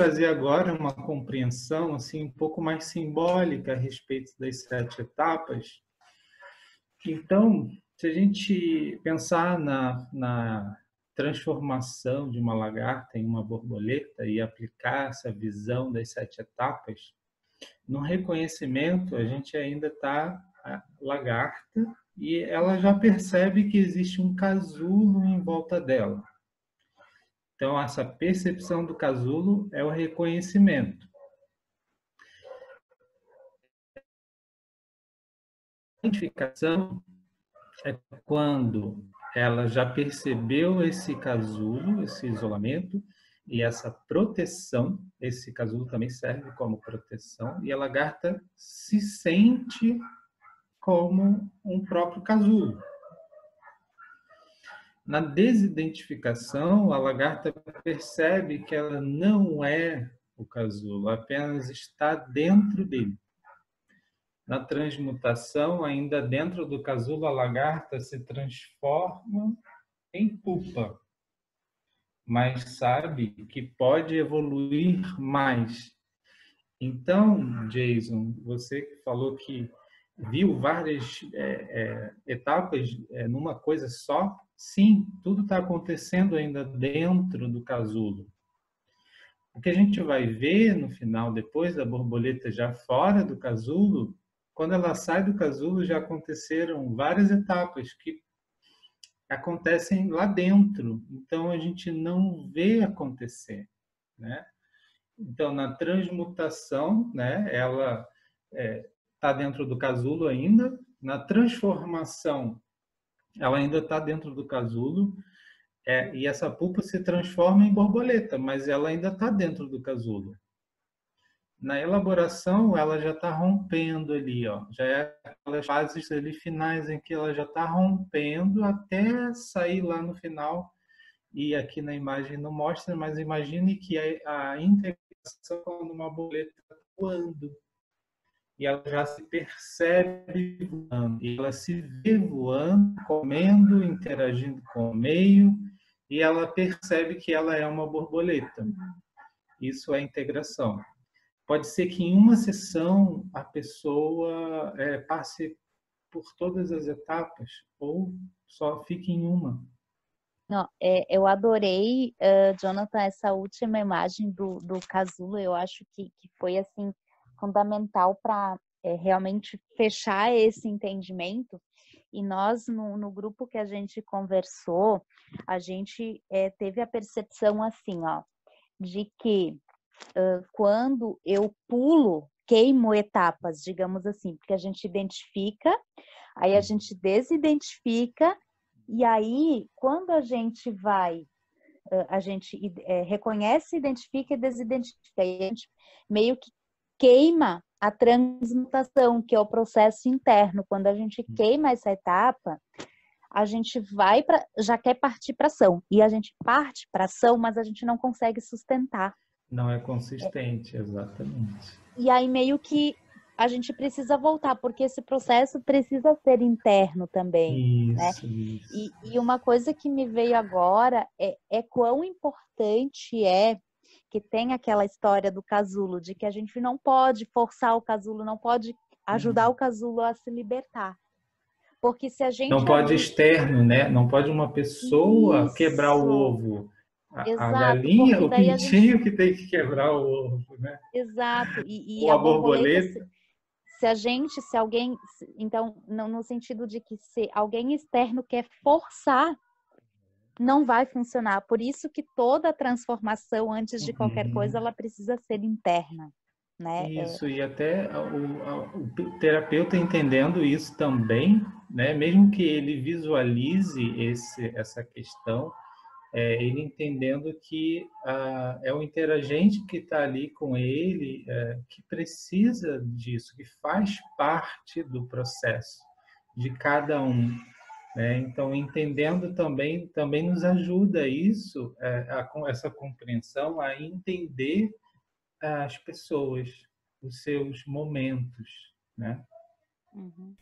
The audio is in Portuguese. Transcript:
trazer agora uma compreensão assim um pouco mais simbólica a respeito das sete etapas. Então, se a gente pensar na, na transformação de uma lagarta em uma borboleta e aplicar essa visão das sete etapas, no reconhecimento a gente ainda está lagarta e ela já percebe que existe um casulo em volta dela. Então, essa percepção do casulo é o reconhecimento. A identificação é quando ela já percebeu esse casulo, esse isolamento e essa proteção. Esse casulo também serve como proteção e a lagarta se sente como um próprio casulo. Na desidentificação, a lagarta percebe que ela não é o casulo, apenas está dentro dele. Na transmutação, ainda dentro do casulo, a lagarta se transforma em pupa, mas sabe que pode evoluir mais. Então, Jason, você falou que viu várias é, é, etapas é, numa coisa só, sim, tudo está acontecendo ainda dentro do casulo. O que a gente vai ver no final, depois da borboleta já fora do casulo, quando ela sai do casulo, já aconteceram várias etapas que acontecem lá dentro. Então a gente não vê acontecer, né? Então na transmutação, né? Ela é, está dentro do casulo ainda. Na transformação, ela ainda está dentro do casulo. É, e essa pulpa se transforma em borboleta, mas ela ainda está dentro do casulo. Na elaboração, ela já está rompendo ali, ó. Já é aquelas fases ali finais em que ela já está rompendo até sair lá no final. E aqui na imagem não mostra, mas imagine que a, a integração quando uma borboleta está voando e ela já se percebe voando, e ela se vê voando, comendo, interagindo com o meio, e ela percebe que ela é uma borboleta. Isso é integração. Pode ser que em uma sessão a pessoa é, passe por todas as etapas ou só fique em uma. Não, é, eu adorei, uh, Jonathan, essa última imagem do, do casulo. Eu acho que, que foi assim fundamental para é, realmente fechar esse entendimento. E nós, no, no, grupo que a gente conversou, a gente é, teve a percepção assim, ó, de que uh, quando eu pulo, queimo etapas, digamos assim, porque a gente identifica, aí a gente desidentifica, e aí quando a gente vai a gente é, reconhece, identifica e desidentifica. E a gente meio que queima a transmutação, que é o processo interno. Quando a gente hum. queima essa etapa, a gente vai para já quer partir para ação e a gente parte para ação, mas a gente não consegue sustentar. Não é consistente, é. exatamente. E aí meio que a gente precisa voltar, porque esse processo precisa ser interno também. Né? Isso, né? isso. E, e, uma coisa que me veio agora é, é quão importante é que tem aquela história do casulo, de que a gente não pode forçar o casulo, não pode ajudar uhum. o casulo a se libertar. Porque se a gente. Não pode externo, né? Não pode uma pessoa Isso. quebrar o ovo. A, Exato, a galinha, o pintinho gente... que tem que quebrar o ovo, né? Exato. E, e Ou a, a borboleta. borboleta se, se, a gente, se alguém. Então, no, no sentido de que se alguém externo quer forçar não vai funcionar. Por isso que toda transformação, antes de qualquer uhum. coisa, ela precisa ser interna. Né? Isso, e até o, o, terapeuta entendendo isso também, né? mesmo que ele visualize esse, essa questão, é, ele entendendo que ah, é o interagente que está ali com ele é, que precisa disso, que faz parte do processo de cada um. Né? Então, entendendo também, também nos ajuda isso, é, a, essa compreensão, a entender as pessoas, os seus momentos. Né? Uhum.